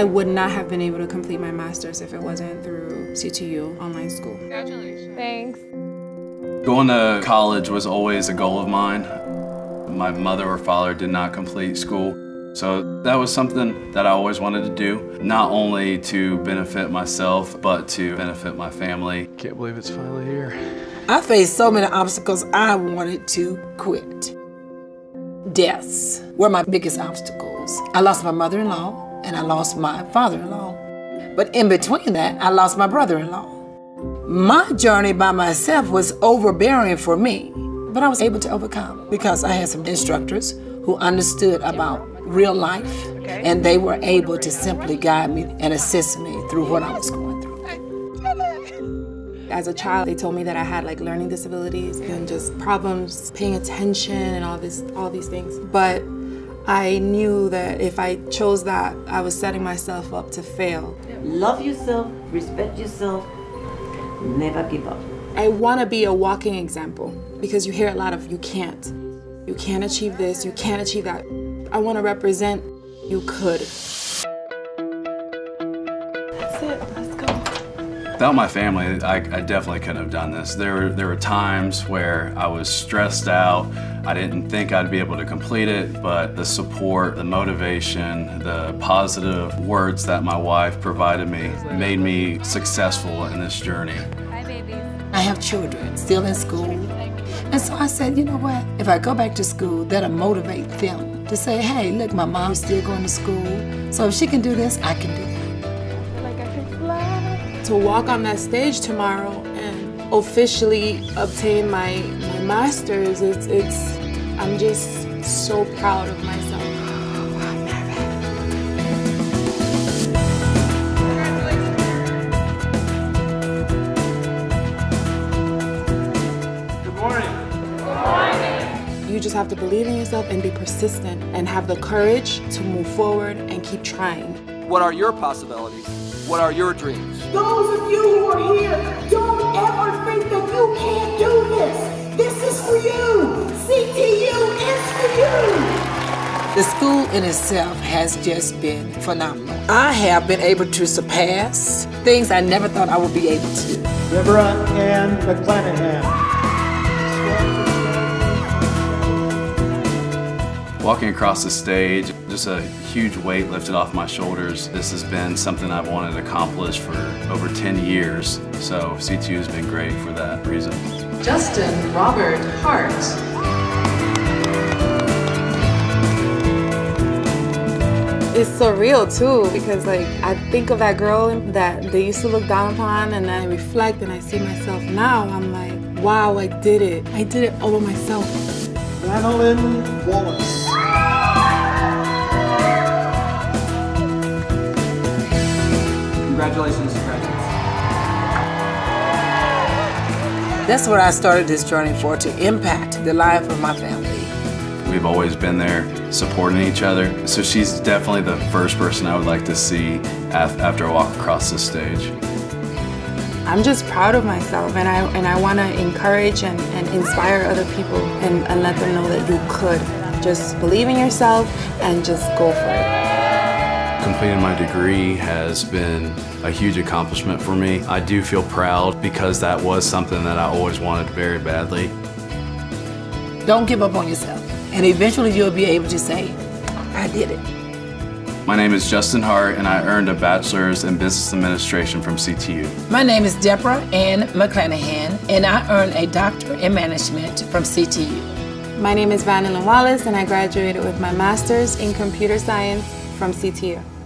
I would not have been able to complete my master's if it wasn't through CTU online school. Congratulations. Thanks. Going to college was always a goal of mine. My mother or father did not complete school. So that was something that I always wanted to do, not only to benefit myself, but to benefit my family. Can't believe it's finally here. I faced so many obstacles I wanted to quit. Deaths were my biggest obstacles. I lost my mother-in-law and I lost my father-in-law. But in between that, I lost my brother-in-law. My journey by myself was overbearing for me, but I was able to overcome because I had some instructors who understood about real life and they were able to simply guide me and assist me through what I was going through. As a child, they told me that I had like learning disabilities and just problems paying attention and all this all these things. But I knew that if I chose that, I was setting myself up to fail. Love yourself, respect yourself, never give up. I want to be a walking example because you hear a lot of you can't. You can't achieve this, you can't achieve that. I want to represent you could. That's it, let's go. Without my family, I, I, definitely couldn't have done this. There were, there were times where I was stressed out. I didn't think I'd be able to complete it, but the support, the motivation, the positive words that my wife provided me made me successful in this journey. Hi, babies. I have children still in school. And so I said, you know what? If I go back to school, that'll motivate them to say, hey, look, my mom's still going to school. So if she can do this, I can do To walk on that stage tomorrow and officially obtain my, my master's, it's, it's, I'm just so proud of myself. Good morning. You just have to believe in yourself and be persistent and have the courage to move forward and keep trying. What are your possibilities? What are your dreams? Those of you who are here, don't ever think that you can't do this. This is for you. CTU is for you. The school in itself has just been phenomenal. I have been able to surpass things I never thought I would be able to do. Deborah Ann McClanahan. Walking across the stage, just a huge weight lifted off my shoulders. This has been something I've wanted to accomplish for over 10 years, so CTU has been great for that reason. Justin Robert Hart. It's surreal too because like I think of that girl that they used to look down upon and I reflect and I see myself now. I'm like, wow, I did it. I did it all by myself. Madeline Wallace. Congratulations, graduates. That's what I started this journey for, to impact the life of my family. We've always been there supporting each other. So she's definitely the first person I would like to see after I walk across the stage. I'm just proud of myself and I and I want to encourage and, and inspire other people and, and let them know that you could. Just believe in yourself and just go for it. Completing my degree has been a huge accomplishment for me. I do feel proud because that was something that I always wanted very badly. Don't give up on yourself, and eventually you'll be able to say, I did it. My name is Justin Hart, and I earned a bachelor's in business administration from CTU. My name is Deborah Ann McClanahan, and I earned a doctorate in management from CTU. My name is Vanelyn Wallace, and I graduated with my master's in computer science from CTU.